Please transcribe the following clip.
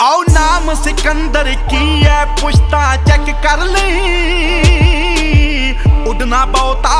ਆਉ ਨਾਮ ਸਿਕੰਦਰ ਕੀ ਐ? ਪੁਸ਼ਤਾ ਚੈੱਕ ਕਰ ਲਈ। ਉਡਨਾ ਬਹੁਤਾ